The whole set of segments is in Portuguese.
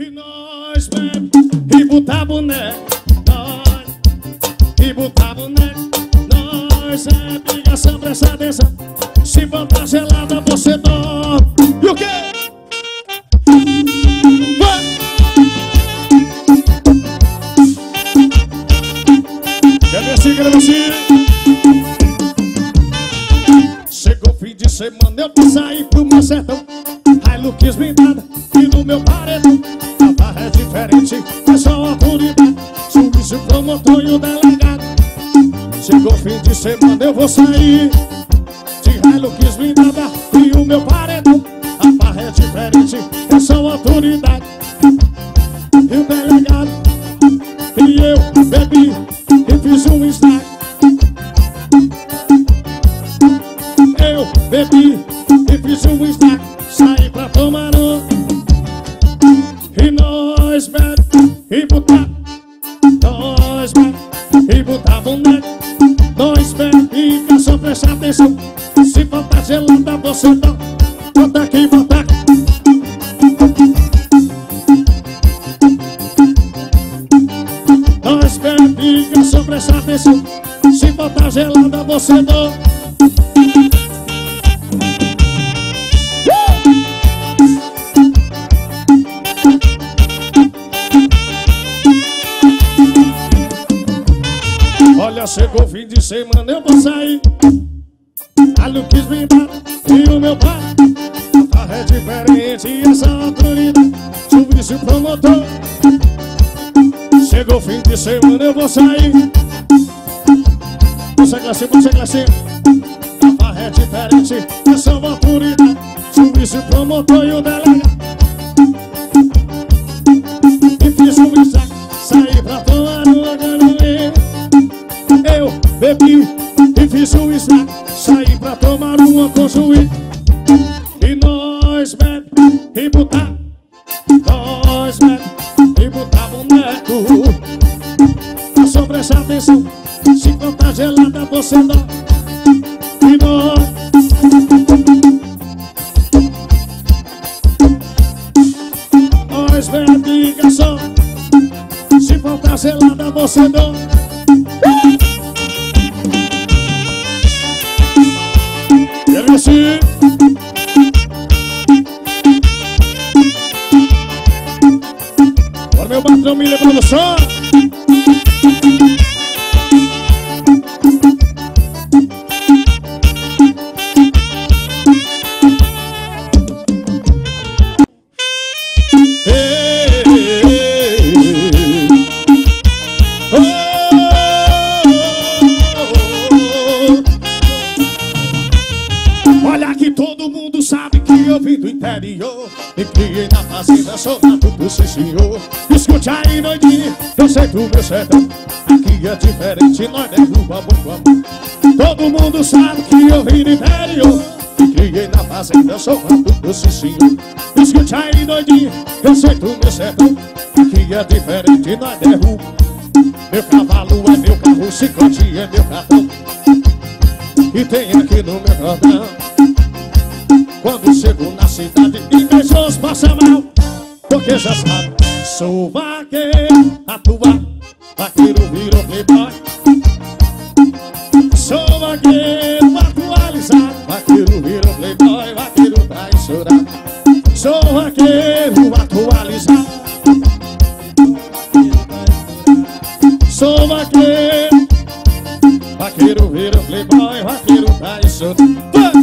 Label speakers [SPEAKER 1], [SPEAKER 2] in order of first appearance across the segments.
[SPEAKER 1] E nós bebe e botar boneco Nós e botar boneco Nós é ligação, presta atenção Se botar gelada você dorme. E o quê? Assim, assim? Chegou fim de semana, eu vou sair pro meu sertão. Hilux blindada e no meu paredão Promotor e o delegado Chegou fim de semana, eu vou sair. De Hilux blindada e o meu paredão A barra é diferente, é só autoridade. E o delegado boneco Nós bebe e quer só prestar atenção. Se faltar gelada você dá Bota aqui, bota aqui e quer só prestar atenção. Se faltar gelada você dá é diferente essa autoridade e promotor. Chegou o fim de semana, eu vou sair. Você cima, você cima A barra é diferente, essa autoridade e promotor e o delegado E fiz um ensaio, saí pra tomar uma garoinha eu bebi e fiz um snack Saí pra tomar uma com juiz botar boneco só prestar atenção Se contar gelada você dá E nós Nós bebe garçom Se faltar gelada você dá senhor Escute aí, noidinho, eu sei do meu sertão Aqui é diferente, nós derruba muito amor. Todo mundo sabe que eu vim do interior. Criei na fazenda, sou matuto, sim senhor. Escute aí, noidinho, eu sei do meu sertão Aqui é diferente, nós derruba Meu cavalo é meu carro, chicote é meu cartão e tem aqui no meu cordão. Quando chego na cidade e pessoas passam mal Porque já sabe, sou vaqueiro, atuar Vaqueiro virou playboy Sou vaqueiro atualizado Vaqueiro virou playboy, vaqueiro traiçoeirado Sou vaqueiro atualizado Sou vaqueiro Vaqueiro vira playboy, vaqueiro tá isso Olha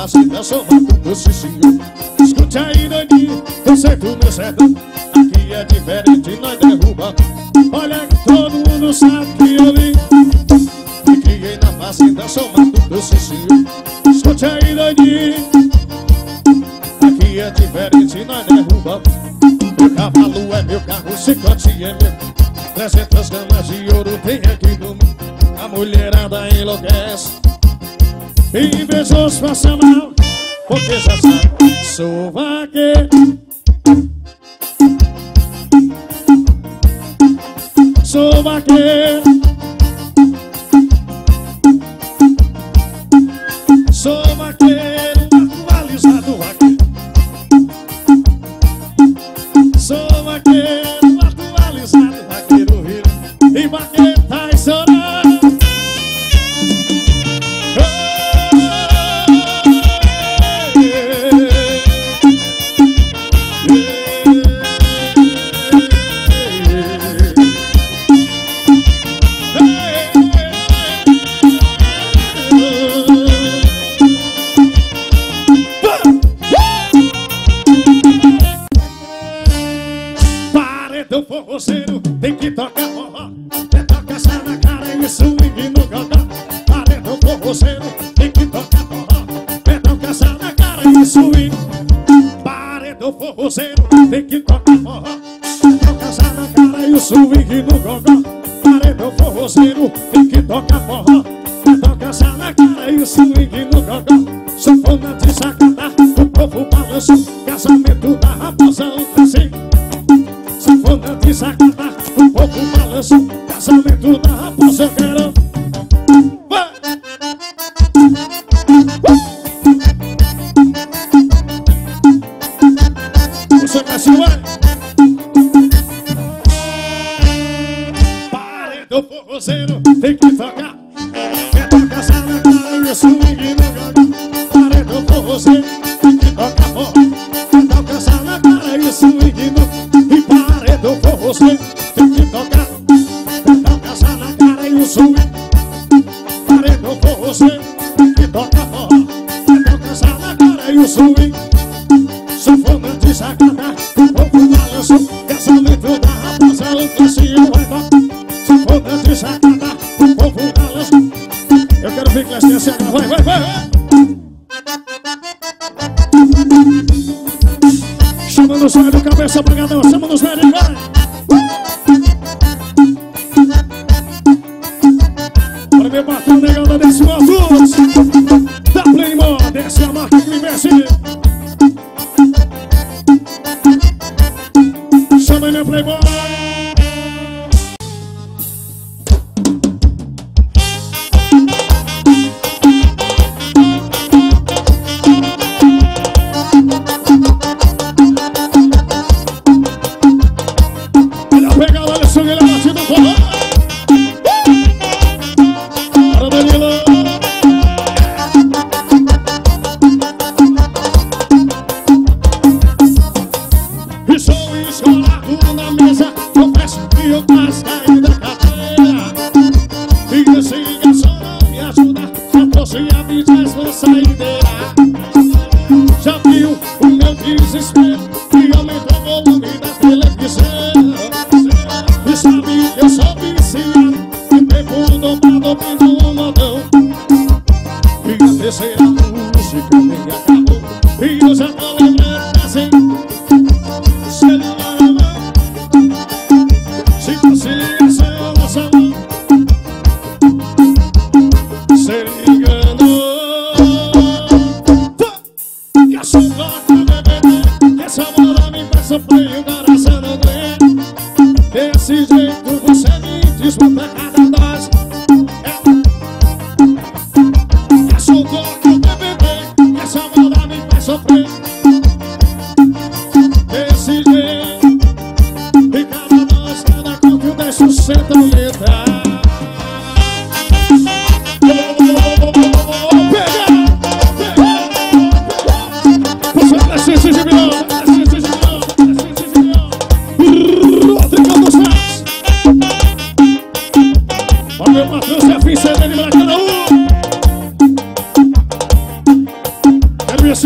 [SPEAKER 1] fazenda, sou mato sim senhor. Escute aí, doidinho, eu sei do meu Aqui é diferente, nós derruba. Olha que todo mundo sabe que eu vim. Criei na fazenda, sou mato doce senhor. Escute aí, doidinho Aqui é diferente, nós derruba. Meu cavalo é meu carro, chicote é meu. 300 gramas de ouro tem aqui no A mulherada enlouquece e beijos faça mal Porque já sei, sou vaqueiro. Sou vaqueiro. Sou vaqueiro Atualizado vaqueiro. Sou vaqueiro Atualizado vaqueiro E vaqueiro e swing Paredão forrozeiro, tem que tocar forró. Essa na cara e swing no gogó Paredão forrozeiro, tem que tocar forró. Essa na cara e swing no gogó Sanfona de sacada, o povo balança Vai se vai Paredão forrozeiro, tem que tocar cancinho vai dar Sanfona de sacada, o povo balança. Eu quero ver que assim agora, vai, vai, vai, vai. Chama nos velhos, cabeça bragadão, chama nos velhos, vai televisão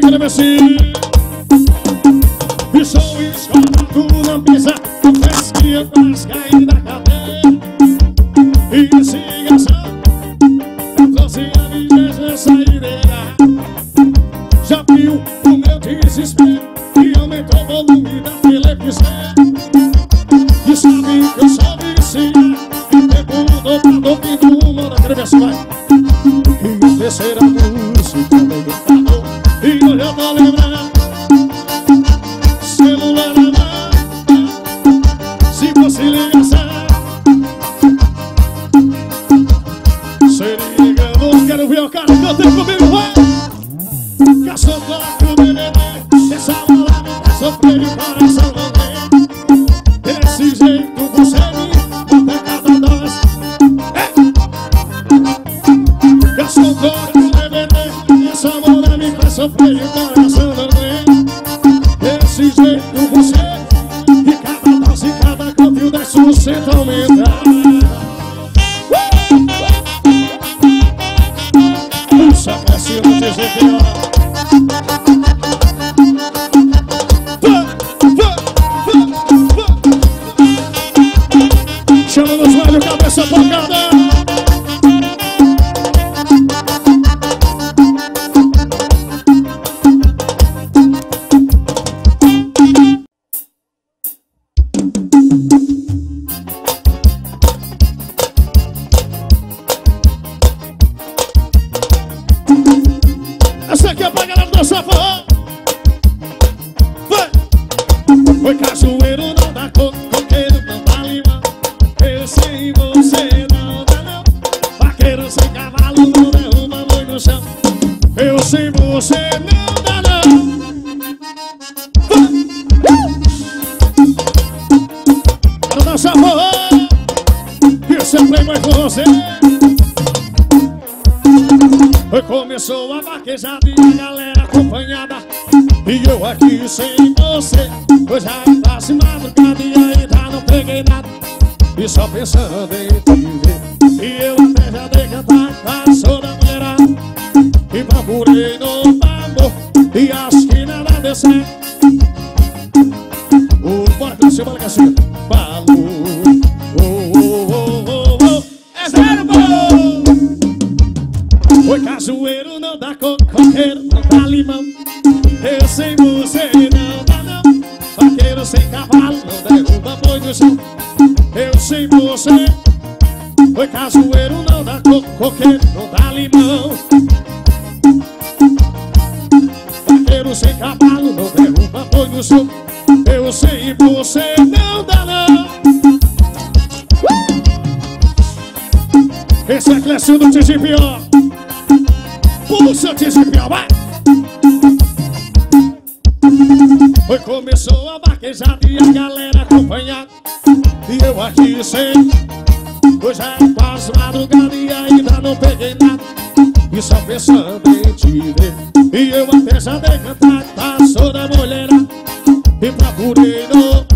[SPEAKER 1] Quero ver assim, quero ver assim. E sou escolado na mesa Confesso que eu quase caí da cadeira E esse garçom Eu trouxe a vigésima saideira Já viu o meu desespero E aumentou o volume da televisão? E sabe que eu sou viciado E tempo dobrado ouvindo uma hora Quero ver se vai. E a terceira música Quero ver o cara cantando comigo, vai! Caçou, toca, o se. Foi cajueiro, não dá coco, coqueiro, não dá limão. Eu sei, você não dá não. Vaqueiro sem cavalo, não derruba boi no chão. Eu sei, você não dá não. Vai! Quero dançar forró. Isso é playboy com você. Começou a vaquejada e a galera acompanhada E eu aqui sem você Pois já passe madrugada e ainda não peguei nada. E só pensando em te ver E eu até já dei cantar Passou da mulherada. E procurei no amor E acho que nada deu certo. O bora que você Vaqueiro sem cavalo não derruba boi no chão Eu sei você não dá não. Esse é Clécio do Tijipió Puxa, Tijipió, vai! Foi, começou a vaquejada e a galera acompanhada. E eu aqui sem Hoje é quase madrugada e ainda não peguei nada. E só pensando em te ver E eu até já cantar Passou da mulherada E procurei no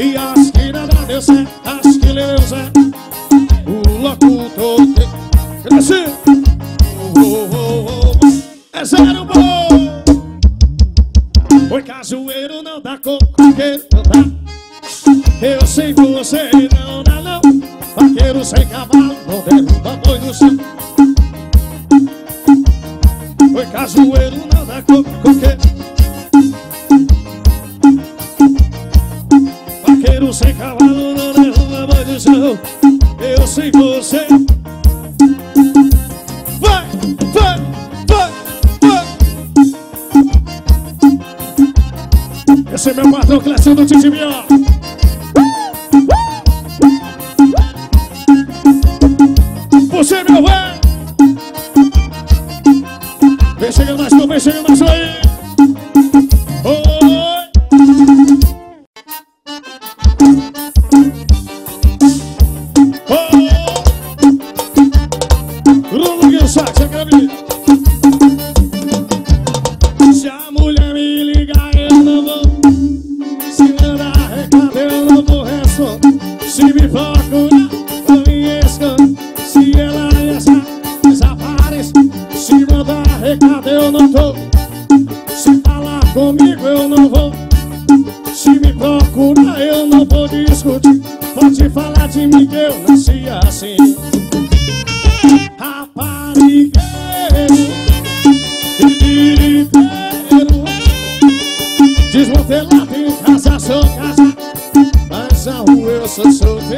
[SPEAKER 1] E acho que nada deu certo Acho que leu Zé O locutor que Cresci oh, oh, oh, oh. É zero bom Oi, cajueiro não dá coqueiro não dá. Eu sei que você não dá não. Vaqueiro sem cavalo não derruba boi no chão cajueiro dá coco, coqueiro Vaqueiro sem cavalo não derruba boi no chão. Eu sei que você. Vai, vai, vai, vai. Esse é meu patrão Clécio do Titibió Se me eu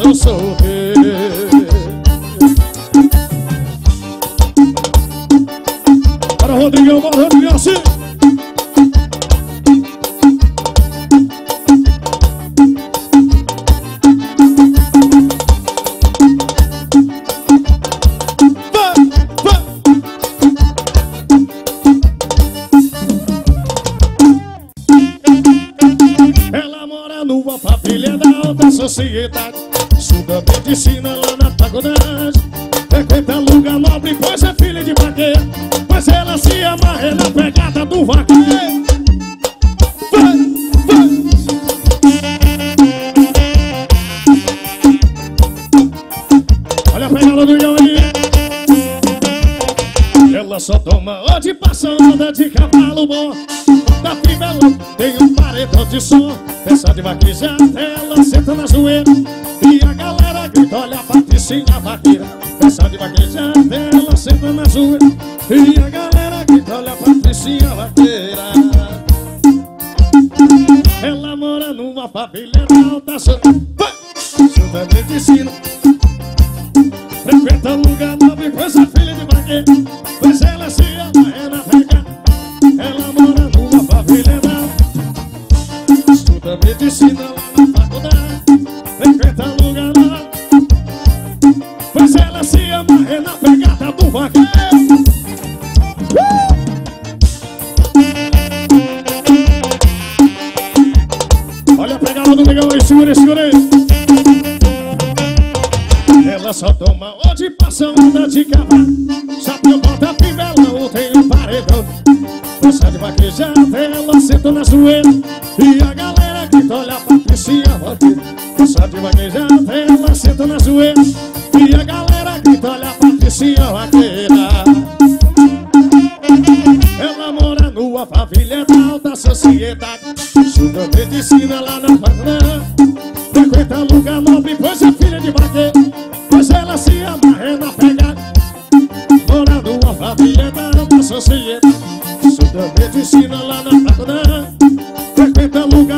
[SPEAKER 1] rua eu amarra na pegada do vaqueiro! Olha a pegada do Ião aí ela só toma onde passa anda de cavalo bom. Da fivela tem um paredão de som. Peça de vaquejada, numa família alta Estuda medicina Frequenta lugar novo e é filha de vaqueiro. Pois ela se amarra na pega Ela mora numa família da Estuda medicina lá na faculdade Frequenta lugar novo Pois ela se amarra na pegada do vaqueiro toma onde passa onda de cavalo Chapéu, bota, fivelão, tem um paredão. Dança de vaquejada, ela senta na zoeira E a galera grita, olha a Patricinha vaqueira Dança de vaquejada, Numa família da sociedade Estuda medicina lá na faculdade Frequenta lugar